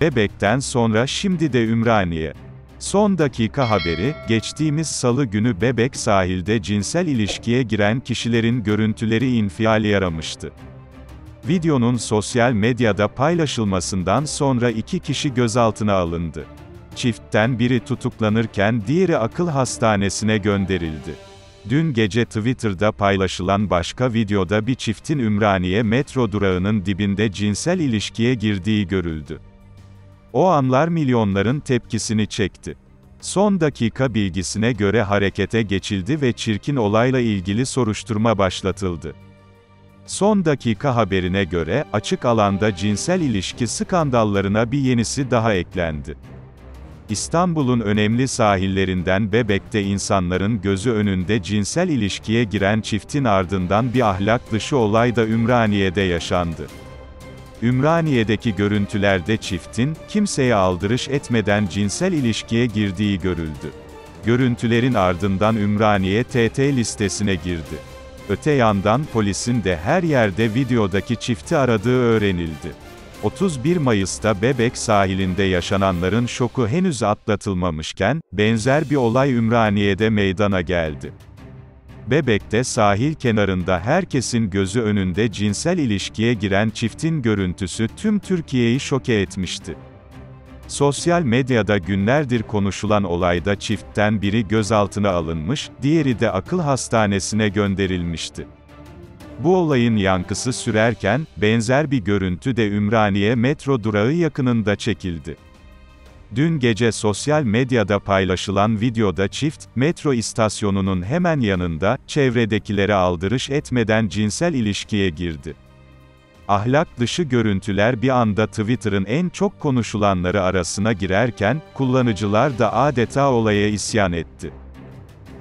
Bebek'ten sonra şimdi de Ümraniye. Son dakika haberi, geçtiğimiz salı günü Bebek sahilde cinsel ilişkiye giren kişilerin görüntüleri infial yaramıştı. Videonun sosyal medyada paylaşılmasından sonra iki kişi gözaltına alındı. Çiftten biri tutuklanırken diğeri akıl hastanesine gönderildi. Dün gece Twitter'da paylaşılan başka videoda bir çiftin Ümraniye metro durağının dibinde cinsel ilişkiye girdiği görüldü. O anlar milyonların tepkisini çekti. Son dakika bilgisine göre harekete geçildi ve çirkin olayla ilgili soruşturma başlatıldı. Son dakika haberine göre, açık alanda cinsel ilişki skandallarına bir yenisi daha eklendi. İstanbul'un önemli sahillerinden Bebek'te insanların gözü önünde cinsel ilişkiye giren çiftin ardından bir ahlak dışı olay da Ümraniye'de yaşandı. Ümraniye'deki görüntülerde çiftin, kimseye aldırış etmeden cinsel ilişkiye girdiği görüldü. Görüntülerin ardından Ümraniye TT listesine girdi. Öte yandan polisin de her yerde videodaki çifti aradığı öğrenildi. 31 Mayıs'ta Bebek sahilinde yaşananların şoku henüz atlatılmamışken, benzer bir olay Ümraniye'de meydana geldi. Bebek'te sahil kenarında herkesin gözü önünde cinsel ilişkiye giren çiftin görüntüsü tüm Türkiye'yi şoke etmişti. Sosyal medyada günlerdir konuşulan olayda çiftten biri gözaltına alınmış, diğeri de akıl hastanesine gönderilmişti. Bu olayın yankısı sürerken, benzer bir görüntü de Ümraniye metro durağı yakınında çekildi. Dün gece sosyal medyada paylaşılan videoda çift, metro istasyonunun hemen yanında, çevredekilere aldırış etmeden cinsel ilişkiye girdi. Ahlak dışı görüntüler bir anda Twitter'ın en çok konuşulanları arasına girerken, kullanıcılar da adeta olaya isyan etti.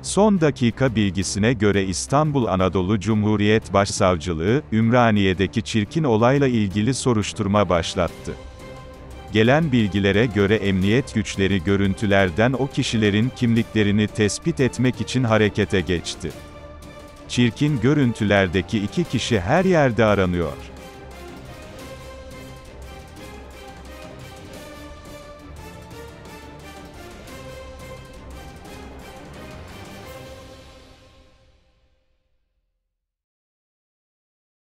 Son dakika bilgisine göre İstanbul Anadolu Cumhuriyet Başsavcılığı, Ümraniye'deki çirkin olayla ilgili soruşturma başlattı. Gelen bilgilere göre emniyet güçleri görüntülerden o kişilerin kimliklerini tespit etmek için harekete geçti. Çirkin görüntülerdeki iki kişi her yerde aranıyor.